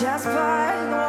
just by